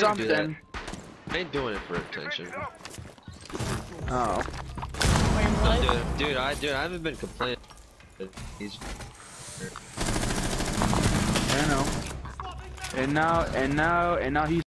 something. do I ain't doing it for attention. Oh. Dude, dude, I dude, I haven't been complaining. He's I know. And now, and now, and now he's